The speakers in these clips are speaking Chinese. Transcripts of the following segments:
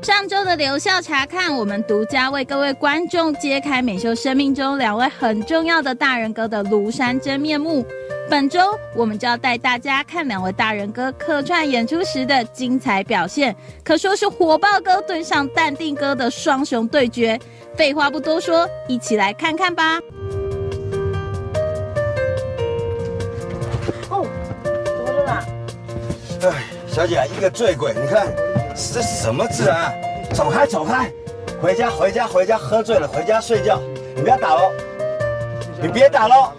上周的留校查看，我们独家为各位观众揭开美秀生命中两位很重要的大人哥的庐山真面目。本周我们就要带大家看两位大人哥客串演出时的精彩表现，可说是火爆哥对上淡定哥的双雄对决。废话不多说，一起来看看吧。哦，怎么了啦？哎，小姐，一个醉鬼，你看这是什么字啊？走开，走开，回家，回家，回家，喝醉了，回家睡觉。你不要打喽，你别打喽。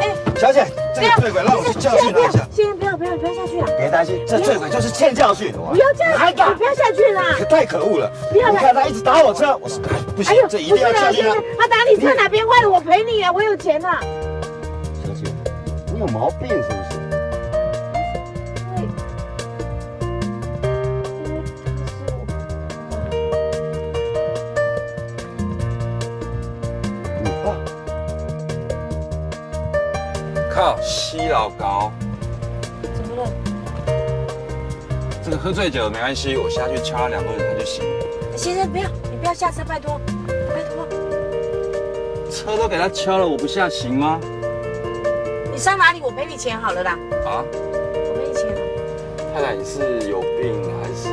哎，小姐，这个醉鬼让我去教训他一下。先不要，不要，不要下去啊！别担心，这醉鬼就是欠教训。不要这样，还打你不要下去啦！可太可恶了！不要你看他一直打我车，我是哎不行，这一定要教训他。他打你车哪边坏了？我赔你啊！我有钱啊！小姐，你有毛病是不是？西老高，怎么了？这个喝醉酒没关系，我下去敲他两顿他就醒。先生，不要，你不要下车，拜托，拜托。车都给他敲了，我不下行吗？你上哪里？我赔你钱好了啦，啊，我赔你钱了。太太你是有病还是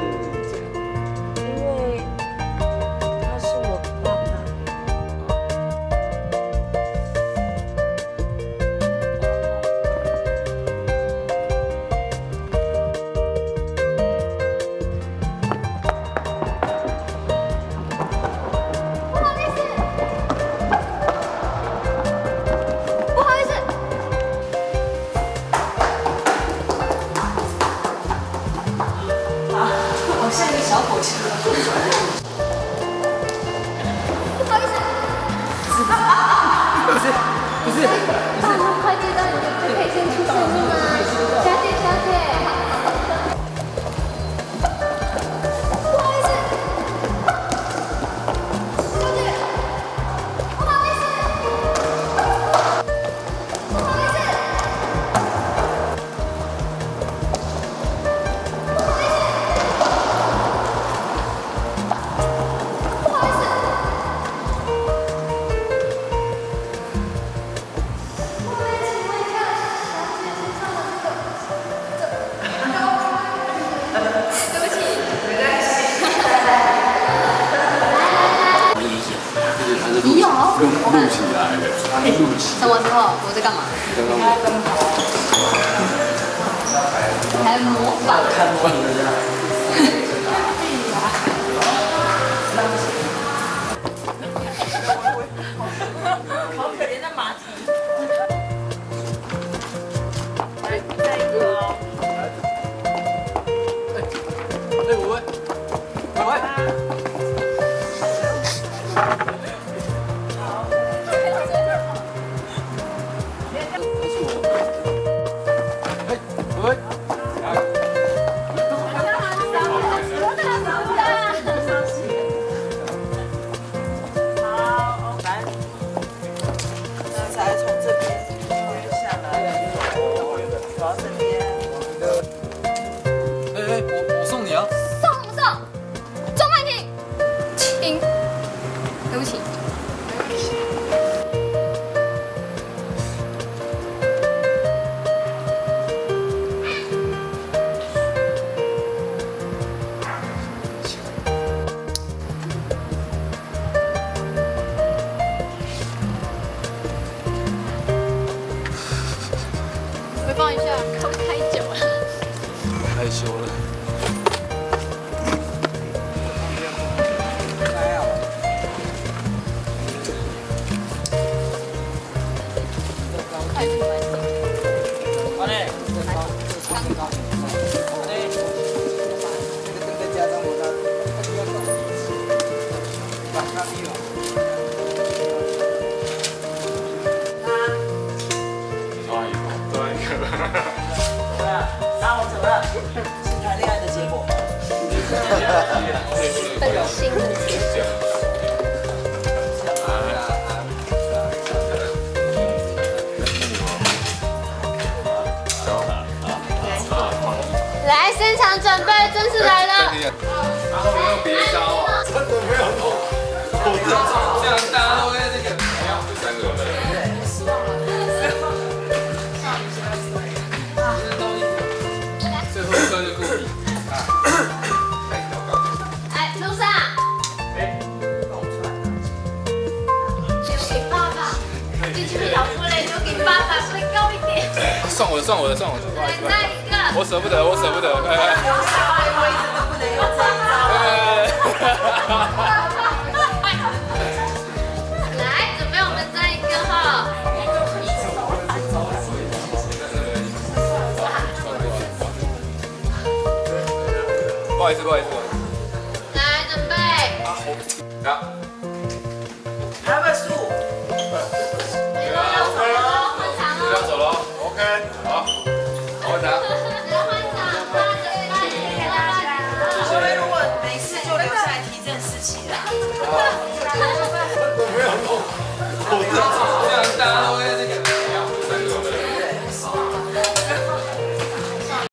你有？录起。来的，他录起。什么时候？我在干嘛？还模仿？怎么？了？是谈恋爱的结果。本心的结果。来，现场准备，正式来了。算我的，算我的，算我的，不好意思，不好意思来一个，我舍不得，我舍不得，哎哎来，准备我们这一个哈。不好意思，不好意思，来，准备。好，还好，好场，换，如果没事就留下来提振士气的。